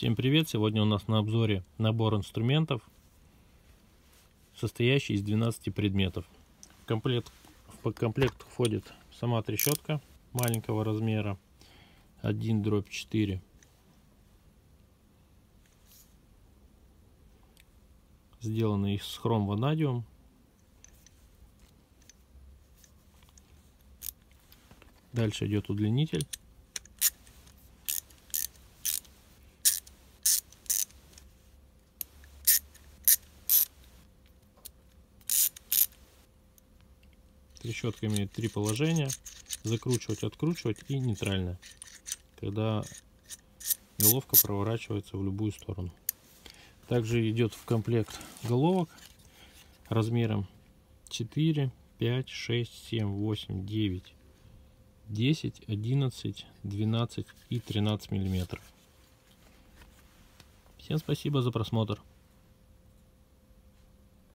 Всем привет! Сегодня у нас на обзоре набор инструментов, состоящий из 12 предметов. В комплект, в комплект входит сама трещотка маленького размера 1 дробь 4 сделанный из хром ванадиум дальше идет удлинитель Трещотка имеет три положения. Закручивать, откручивать и нейтральная. Когда головка проворачивается в любую сторону. Также идет в комплект головок размером 4, 5, 6, 7, 8, 9, 10, 11, 12 и 13 миллиметров. Всем спасибо за просмотр.